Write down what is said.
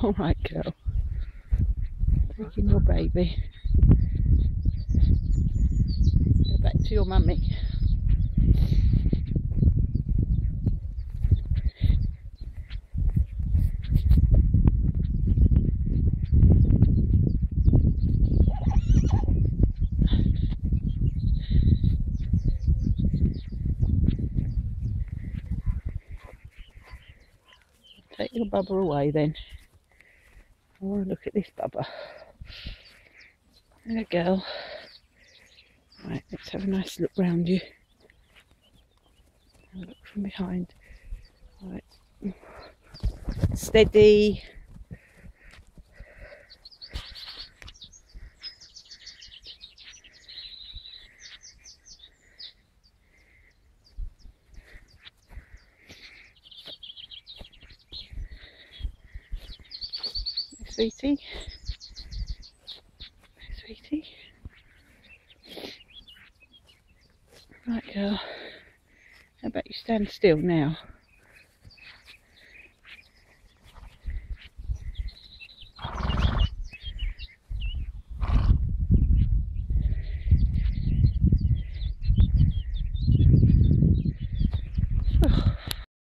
All right, girl. Taking your baby. Go back to your mummy. Take your bubba away then. To look at this bubba. There, girl. Right, let's have a nice look round you. Look from behind. Right. Steady. Sweetie. Sweetie. Right, girl. How about you stand still now?